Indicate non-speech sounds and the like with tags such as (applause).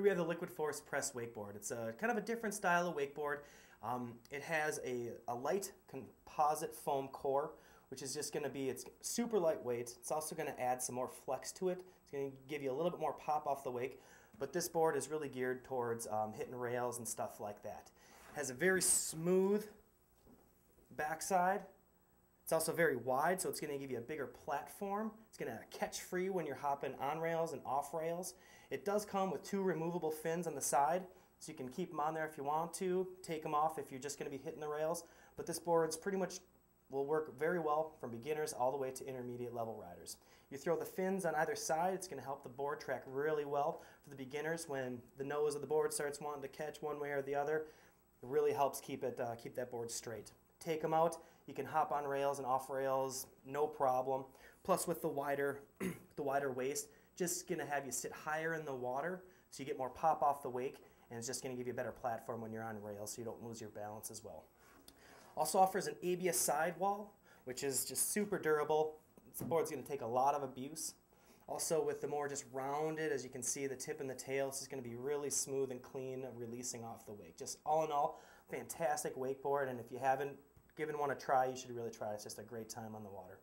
Here we have the Liquid Force Press wakeboard. It's a kind of a different style of wakeboard. Um, it has a, a light composite foam core, which is just going to be, it's super lightweight. It's also going to add some more flex to it. It's going to give you a little bit more pop off the wake, but this board is really geared towards um, hitting rails and stuff like that. It has a very smooth backside. It's also very wide, so it's going to give you a bigger platform. It's going to catch free when you're hopping on rails and off rails. It does come with two removable fins on the side, so you can keep them on there if you want to, take them off if you're just going to be hitting the rails. But this board's pretty much will work very well from beginners all the way to intermediate level riders. You throw the fins on either side, it's going to help the board track really well for the beginners when the nose of the board starts wanting to catch one way or the other. It really helps keep it uh, keep that board straight take them out. You can hop on rails and off rails, no problem. Plus with the wider, (clears throat) the wider waist, just gonna have you sit higher in the water so you get more pop off the wake and it's just gonna give you a better platform when you're on rails so you don't lose your balance as well. Also offers an ABS sidewall, which is just super durable. This board's gonna take a lot of abuse. Also with the more just rounded, as you can see, the tip and the tail, this is to be really smooth and clean releasing off the wake. Just all in all, fantastic wakeboard, and if you haven't given one a try, you should really try it. It's just a great time on the water.